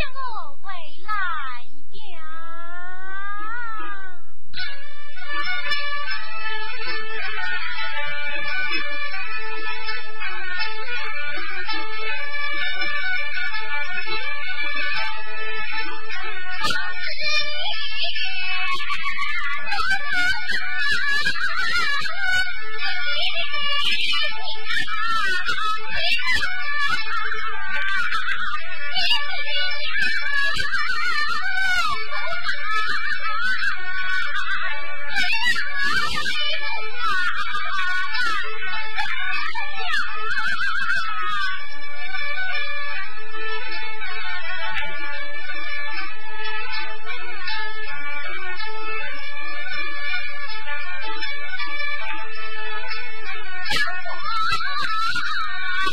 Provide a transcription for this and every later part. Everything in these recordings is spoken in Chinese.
向我回来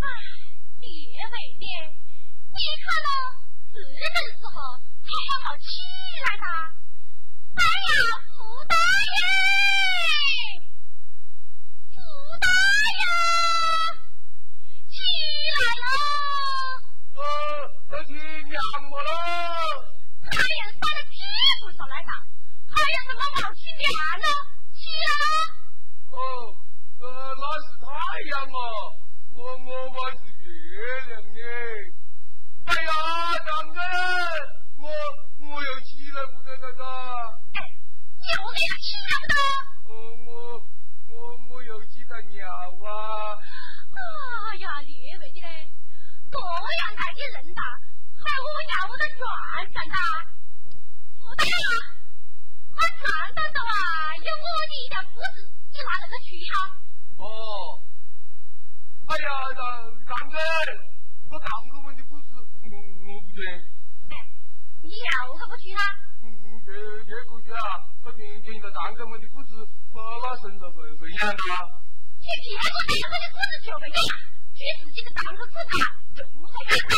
啊别为的你看喽自然时候还好好起来吧哎呀福得呀太阳啊，我我是月亮耶！哎呀，长哥，我我要起来，不能哥哥。鸟还要吃呢。我我我我有记得鸟啊。哎呀，你为的？这样大的。人大，还我要我的。船船的？不打！我船船的。哇，有我的。一条裤子，你拿那个去哈。哦。哎呀，张张哥，我长哥们的裤子，我我不穿。哎，你呀，我可不啊。嗯，别别过去啊！那明天长哥们的裤子，妈那身上会会不的。你。别个长哥的裤子就不养，去自己的长哥裤子，就不会养他。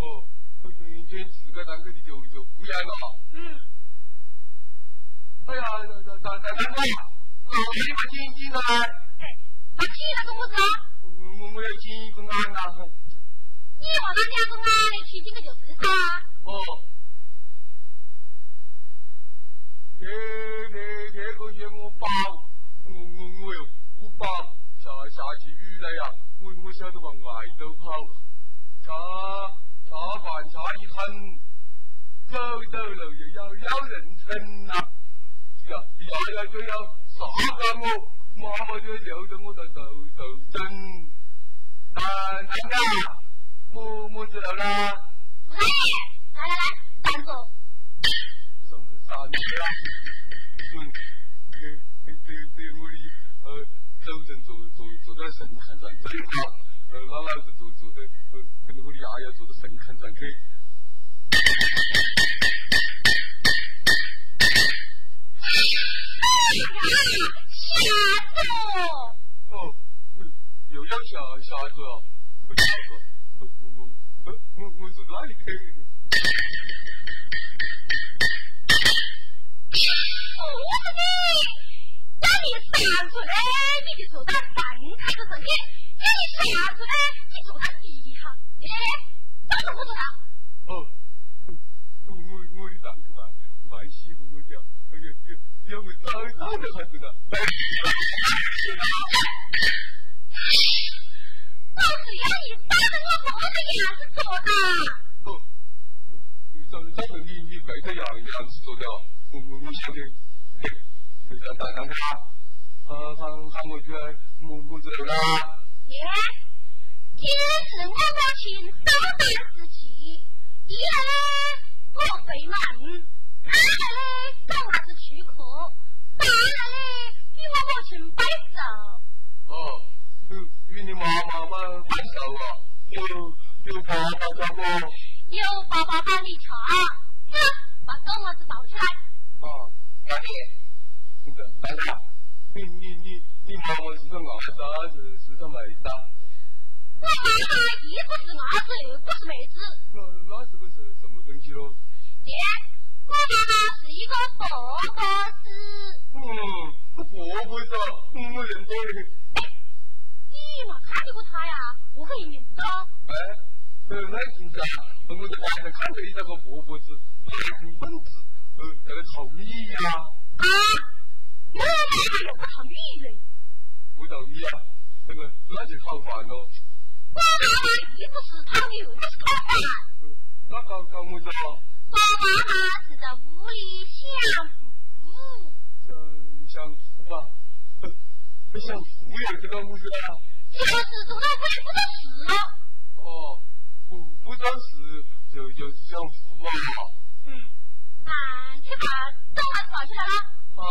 哦，那明天自个长哥的就就不养了。嗯。哎呀，张张张长哥，老弟我进进来了。哎，他进来的裤子。我我要进公安局。你话那两个公安去进个就是他。哦。这这这个要我包，我我我要不包。下下起雨来呀，我我晓得往外头跑。查查饭查的通，走走路又要咬人疼呐，要要要要啥干部？妈妈就教着我的手手针，难难干，我么子了啦？来，来来来，站住！你是不是傻？嗯，给给给给我的呃手针做做做在深坑上，正好呃拉老子做做的呃跟着我的牙牙做在深坑上去。有样小小子哦，我我我我我我走哪里去？我问你，叫你子？你就坐在饭子上面，你啥子呢？你坐在地上，哎，个不知道？哦，我我我的啥子啊？哎呀呀，要么早早的还是个。都是要你打着我婆的样子做的。哦，你长长得你你怪个样子做的，我我我晓得，这个大堂他，啊喊喊我去么么子啦？耶，今日我母亲斗胆之气，一来呢我回门，二来呢跟娃子去客，三来呢与我母亲摆手。哦，嗯，与你妈妈？有有爸爸？有爸爸把你把狗娃子抱起来。啊，大爷，那个大爷，你你你你妈妈是个伢子还是是个妹子啊？我妈妈一不是伢子，又不是妹子，那那是不是什么东西是一个佛佛子。嗯，我婆婆子，我认得的。你嘛看见过他呀？我可以名字哦。哎，呃，那平时啊，我在外头看到一个婆婆子，还挺本子，呃，在那炒米呀，啊，我妈妈又不炒米嘞。不炒米啊，那个那就炒饭喽。我妈妈一不是炒米，又不是烤饭。那搞搞么子啊？我妈妈是在屋里享福。嗯，享福吧，呃，享福也是个么子啊？就是做到鬼不做事。哦，不不做事就就是享福嘛。嗯，那去把狗娃子抱起来了。啊。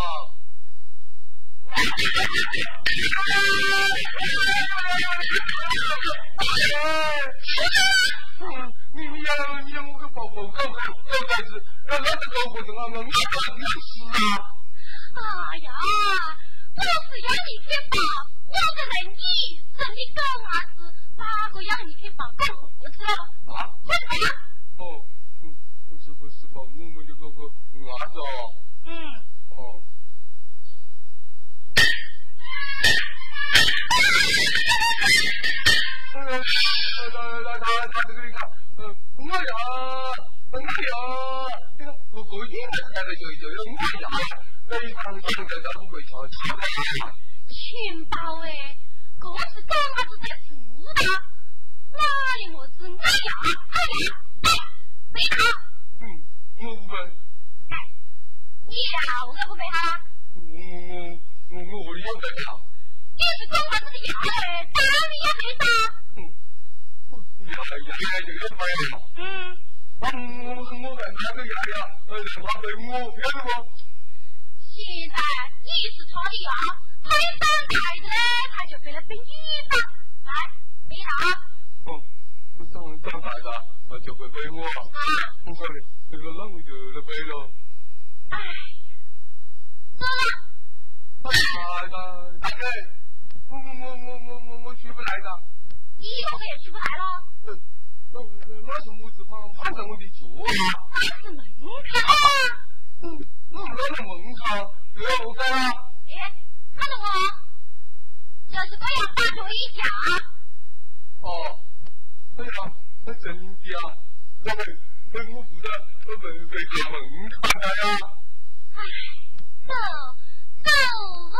嗯，你你要你要我个抱抱狗狗狗崽子，那那个狗不是俺俺俺俺死啊！哎呀，我是要你去抱，我个人你生的狗娃子，哪个要你去抱狗盒子了？啊，为什么？哦，不是不是抱我们的那个伢子啊，嗯，哦。呃，来来来来，他这个你看，呃，我呀，我呀，这个我过瘾还是来就就有我呀，非常养在这不会跳起来。群宝哎，这是狗娃子在孵的，哪里么子我呀？哎呀，哎，背好，嗯，我不问，你要我不背好？我我我我我也在跳，你是狗娃子的要哎，打你也没打。哎，呀呀呀就要买了，嗯，我我我看他这呀呀，呃，让他背我，晓得不？现在你是他的呀，他长大的他就背了背你吧。来，背好。哦，我长长大了，他就会背我，我说的，这个那我就来背了。哎，走了。大大大哥，我我我我我我去不来的，你以后也去不来了，那那那是么子放放在我的脚啊？那是门口啊。嗯，我们那是门口，又要何干啊？哎，看着我，这是我要打脚一架。哦，哎呀，那真的啊，我们那我负责我们这个门口的呀。哎，走走啊！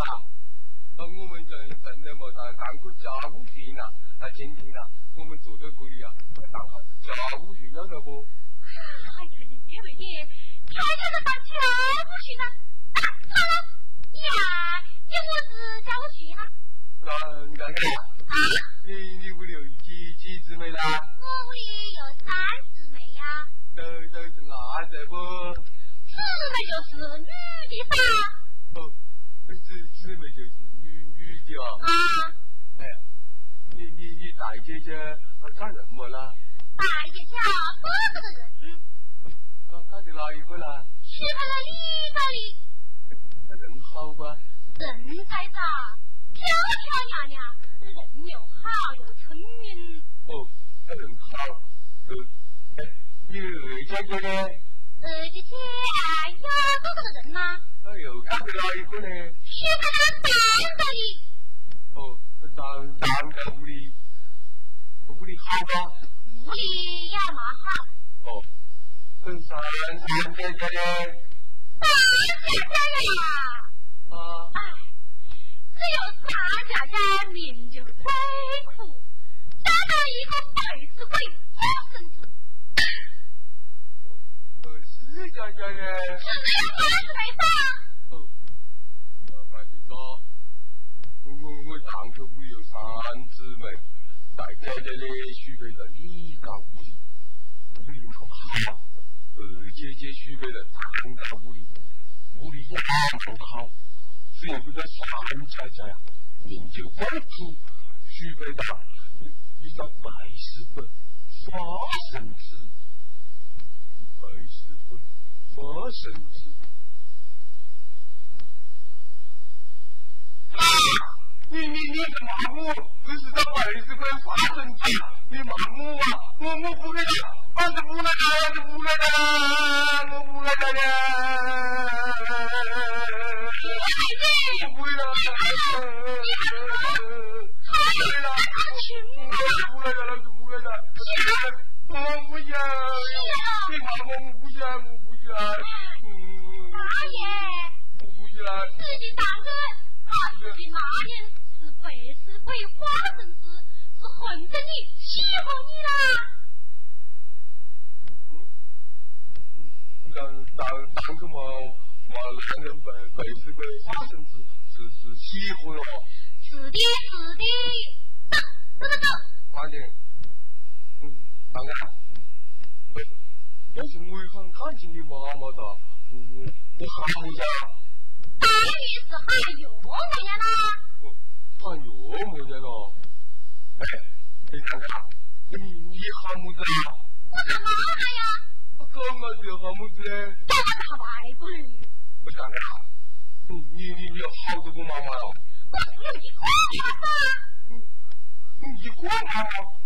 我们这生的么大，干过家务田啊，那，今天啊，我们做的可以啊，当子家务就要得不？哎呀，你以为你天天都当家务去呢？呀，你我子家务去呢。那那啊，你你屋里有几几姊妹啦？我屋里有三姊妹呀。那那是男的不？姊妹就是女的吧？哦。不是出就是女淤掉。啊。哎，你你你大姐姐她干什么了？大姐姐不的人。嗯。到到底哪一个了？是他那里那里。人好吗？人在这，漂漂亮亮，人又好又聪明。哦，那人好。呃，哎，你二姐姐呢？二姐姐，哎呀，这的人呐、又干回哪一个呢？是个大人的。哦，屋里，屋里好吧？屋里也蛮好。哦，是三三姐姐。三姐姐呀！啊，哎，只有三姐姐，命就最苦，找到一个妹子鬼，真是。哎呀呀呀！这要多少米方？哦，我我我堂头不有三姊妹，大家呢，许配了一高屋里，不用说好，二姐姐许配了三高屋里，屋里样样好，只要不在三家家呀，名就不足，许配到一一百十个，八神子。还是会发生的。啊！你你你怎么不不知道还是会发生的？你麻木啊！我我不会的，我是不会的，我是不会的，我不会的呢。你不会的，你不会，你不会的，你不会的，你不会的，你不会的。我不要，你怕我不要，我不要。大爷，我不要。自己当真？啊，自己那人是白世鬼花生子，是？混着你欺负你啦。当当当个嘛嘛男人白白世鬼花生子，是？是欺负我。是？的，是？的，走，走走走。慢点。啥个？是，我也看看见你妈妈的，我，我喊一下。等于说喊岳母啦。喊岳母。哎，你看看，你你喊么子啊？我喊妈妈呀。我刚刚叫喊么子嘞？我喊外婆。我看看，你你你好多个妈妈哟。我我一个妈妈。嗯，你一妈妈，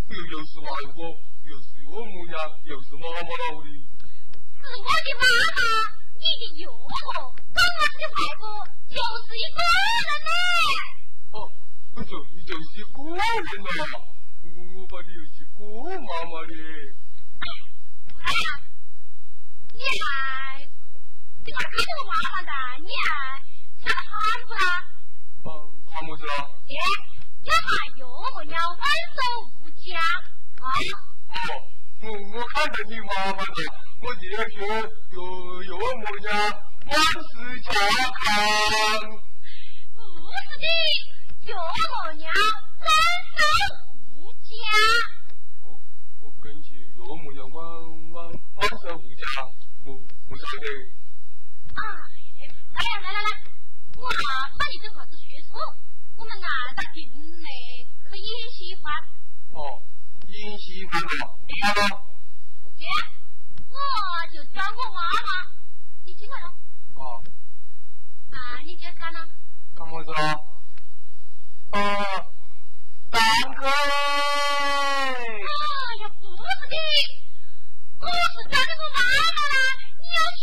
不就是外婆？又是我母娘，又是妈妈的。是我的妈妈，你的岳父，跟我的外婆，就是一个人呢。哦，就是就是个人了，我把你又是个妈妈的。哎呀，你还你管看这个娃娃的，你还他么啦？嗯，喊么子啦？爹，你还岳母娘温柔无疆啊？我我看着你妈妈的，我今天去有有问我家万事小康。不是的，有我娘关中无家。我我根据有我娘万万万事无家，我我晓得。啊，来呀、来来来，我和你正好是学生，我们哪到顶来可也喜欢。哦。姐，我就叫我妈妈，你了。哦。啊，你叫啥呢？干么子啊？啊，蛋糕。哎呀，不是的，我是叫你我妈妈啦。你要学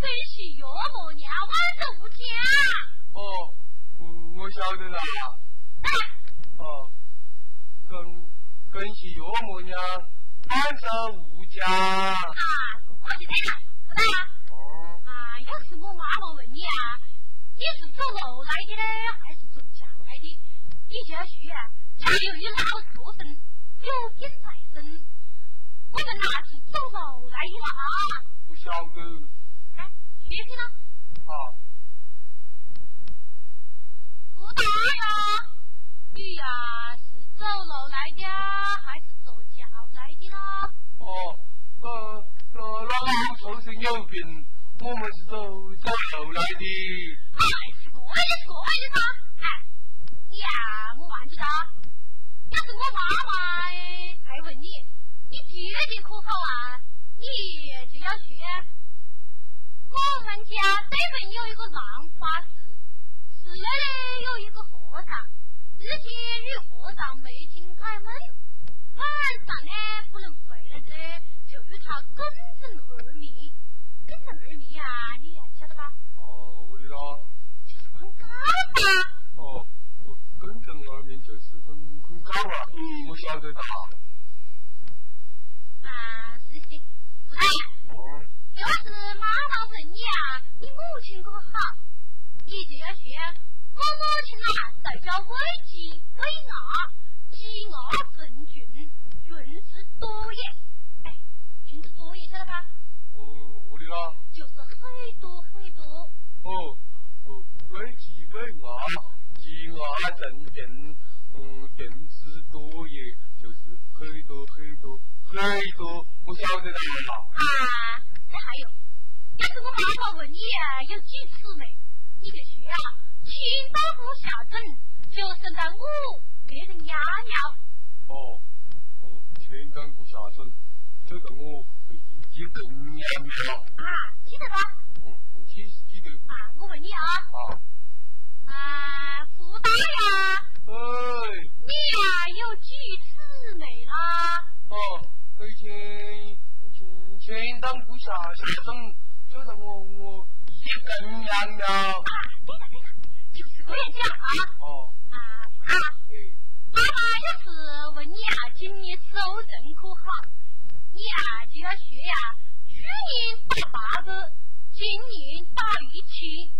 珍惜岳母娘，万寿无疆。哦，我我晓得啦。哦，跟跟喜岳母娘，万寿无家。啊，我就对了。啊，要是我妈妈问你啊，你是走路来的呢，还是走家来的？你就要学啊，家有一老畜生，有病在身。我们那是走路来的了啊。不晓得。哎，学去了。啊。不大呀。你呀，是走路来的，还是坐轿来的呢？哦，呃，呃，那老畜生有病，我们是走走路来的。哎，是过来的，是过来的噻。哎，你呀，莫忘记了，要是我妈妈再问你，你决定可好啊？你就要去。我们家对门有一个让法师，寺内呢有一个和尚。日前与和尚没经开门，晚上呢不能回来的，就与他更正二密。更正二密呀，你晓得吧？哦，我知道。就是很高吧？哦，更正二密就是很很高啊。嗯，我晓得的。啊，是的，是的。哦。要是妈妈问你啊，你母亲可好？你就要学。我母亲呐，在家喂鸡喂鸭，鸡鸭成群，群是多也。哎，群是多也，晓得吧？哦，我的啦。就是很多很多。哦哦，喂鸡喂鸭，鸡鸭成群，嗯，群是多也，就是很多很多很多。我晓得了。啊，这还有，要是我妈妈问你有几次没，你就学啊。清道夫下诊，就剩到我别人压尿。哦，哦，下我人压尿。啊，记得吧？嗯，记记得。啊，我问你啊。啊。啊，福大呀。哎。你呀有几次没啦？哦，以前清清道夫下下诊，就剩我我一个人压尿。啊，对的对的。我也讲啊，哦，啊是啊，妈妈要是问你啊，今年收成可好？你啊就要学呀，去年打八个，今年打一七，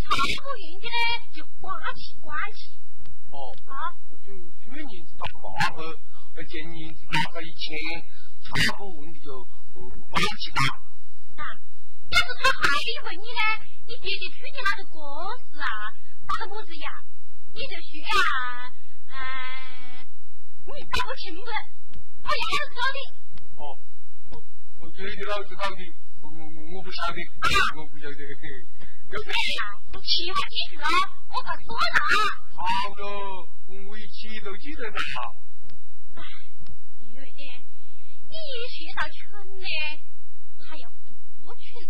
差不运的呢就刮起刮起。哦，啊，就去年是打八个，今年是打个一千，差不运的就刮起刮。啊，要是他还问你呢，你爹爹去年那个果实啊？打个么子呀？你就学呀，嗯，你搞不清楚，我也是知道的。哦，我爹爹老子搞的，我我我不晓得，我不晓得。要这样，你千万记住了，我可说了。好了，我一起都记得的。哎，有一点，你学到穷呢，我去，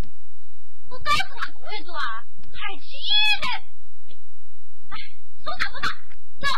我该是他一个人啊，还急呢！哎，走吧走吧，走走。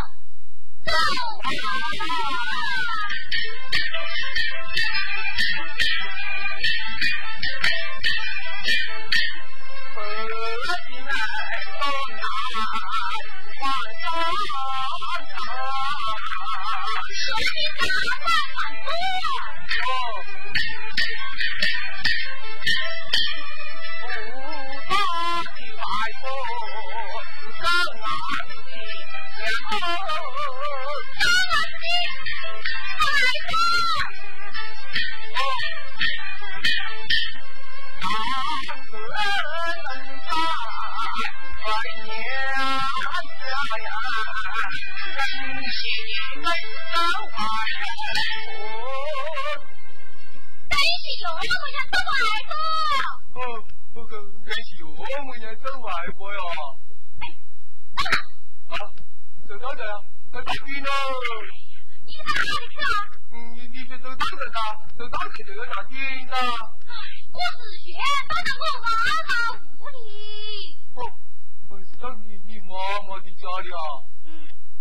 妈的啊？嗯。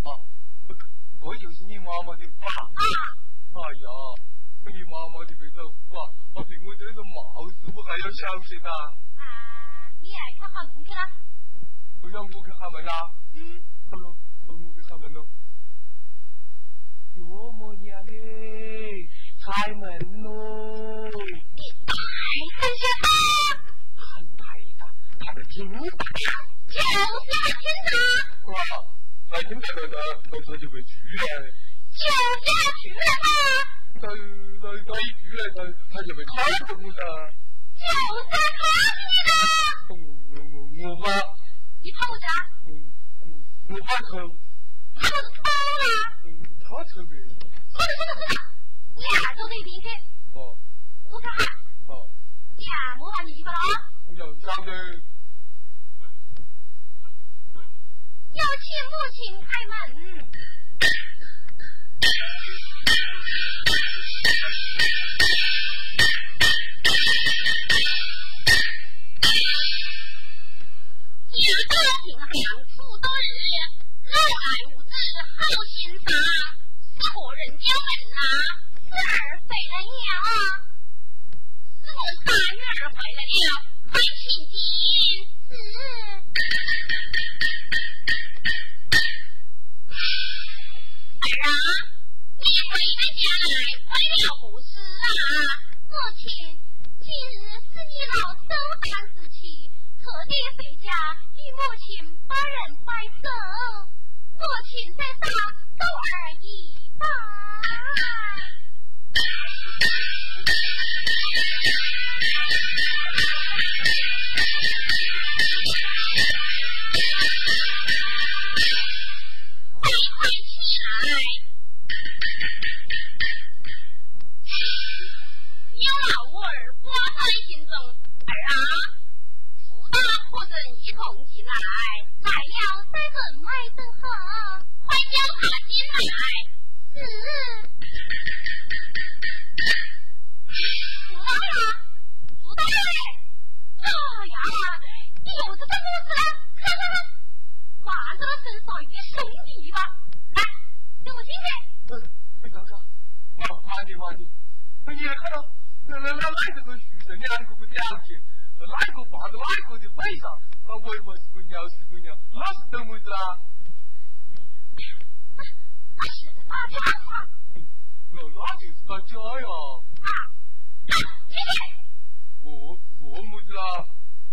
啊，这就是你妈妈的爸。啊。哎呀，你妈妈的这个房，我凭我这个帽子，我还要小心呐。啊，你爱去喊门去了？不要我去喊门啦。嗯。好了，我去喊门了。岳母娘哎，开门喽！你大声些吧。很大的，他的听大就是要听的。哇，那听到的，那他。就会出来。就是要出来吧。那那那一出来，他。他。就会开门的。就是要看你的。我我我怕。你怕我啥？嗯嗯，我怕丑。怕我丑啊？嗯，怕丑的。是的，是的，是的。你啊，走这边去。哦。我看。哦。你啊，摸完衣服了啊？要晓得。有要请母亲开门。一个平常出的日，老爱无知好心肠，是何人家门啊？是儿回来了，是我大女儿回来了，快请进。嗯回了家来为了何事啊？母亲，今日是你老周诞之期，特地回家与母亲把人拜寿。母亲在上，周儿一拜。家伙。那那就是大家呀。啊，我我么子啦？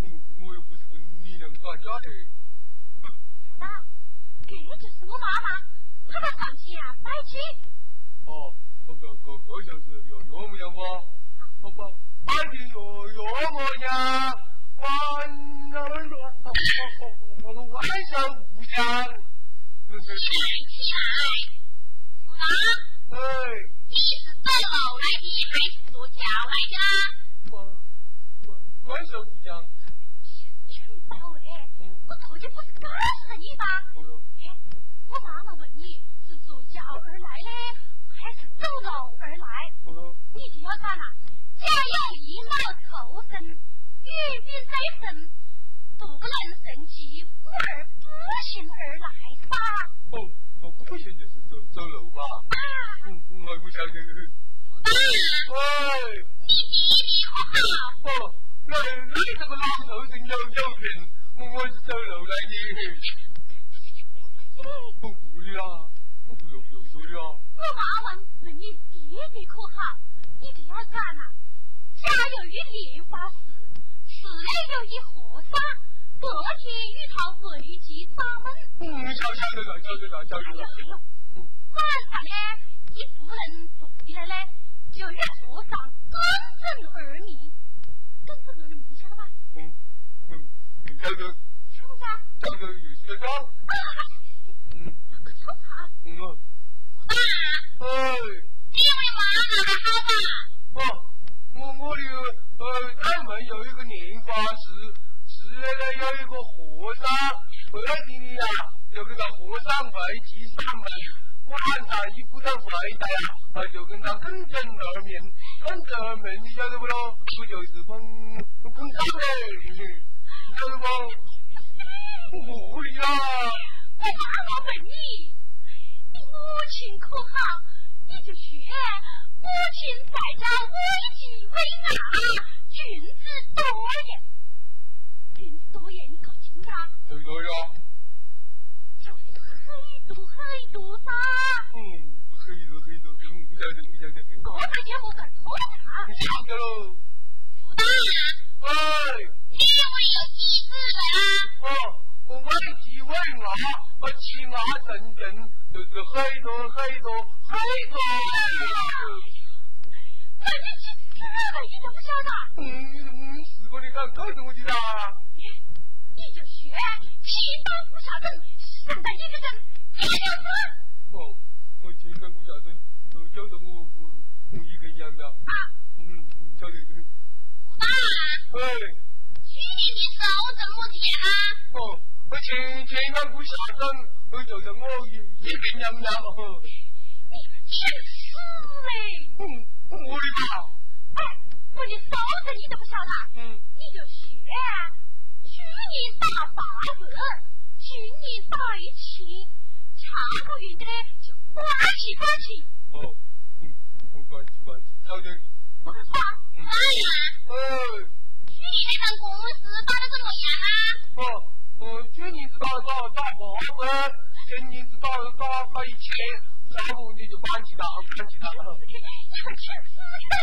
我我又不是你两个打架的。啊，这就是我妈妈，她在上前拜起。哦，那个好像是有岳母娘吧？好吧，拜的岳岳母娘，万人乱，万寿无疆。起来，父大，哎，你是走路来的还是坐轿来的？万万万寿无疆。听到哎，我头就不是告诉你吧？哎，我妈妈问你是坐轿而来的，还是走路而来？你就要干了。家有一老凑身，玉璧在身，不能生气，故而步行而来吧。哦，我不行就是走走路吧。啊，嗯，我不晓得。大哎，你这个老头子我我是走路来的。不顾虑啊，有有有的啊。我妈问问你弟弟可好？你就要干了。家有一莲花寺，寺内有一和尚，隔天与他为祭打门。嗯，晓晓得了，晓得了，晓得了。晚上呢，你不能回来呢，就与和尚跟诊而眠。跟诊而眠，晓得吧？嗯嗯，晓得，晓不晓？晓得有些高。啊，嗯。嗯。大，哎，你为妈妈的好吧？哦，我我的呃大门有一个莲花寺，寺内呢有一个和尚，背地里呀有这个和尚为祭上门，我喊他一不上回来呀，他就跟他更正二面，更正二面，你晓得不咯？不就是捧捧场的，晓得不？无理啦！我妈妈问你，你母亲可好？你就说，母亲在家为妻为爱，君子多言。多言，你搞清楚？对对呀。多很多噻。嗯，很多很多，嗯，不晓得不晓得。刚才节目更多了。不晓得喽。副大人。哎。你为妻子啊？哦，我为妻为爱，我妻爱正正，就是很多很多很多。那你去死了，你都不晓得？嗯嗯，是个你敢告诉我的啦？你就说，七刀不下人，现在一个人。哦，我情感顾家生，晓得我我我一个娘的，嗯嗯，晓得。大人。哎。去年的时候怎么见啊？哦，我情情感顾下生，我就是我一个娘娘哦。你去死嘞！我的妈！哎，我的嫂子你都不晓得？嗯。你就学，年打八个，今年打一起，查个月的就关起关起。哦，嗯，关起关起，晓得。我说啥？哎呀。哎。去年那场公司打的怎么样啊？哦，嗯，去年是打打打八分，今年是打打打一千，下个月就关起打，关起打。你快去死呗！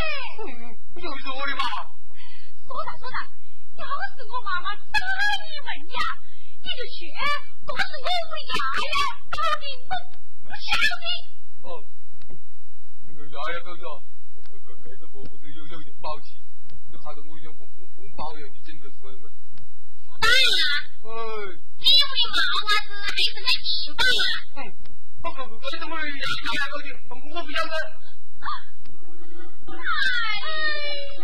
嗯，又是我的妈。说啥说啥，要是我妈妈打你问呀，你就去，都是我回家呀。我的我不孝的。哦，那个牙牙膏子，这这这是婆婆是有有点宝气，这还是我用不不不保养的整个出来的。大人。哎。你为嘛娃子还是来吃饭？嗯，不不不，为什么牙牙牙膏的？我不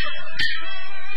Thank you.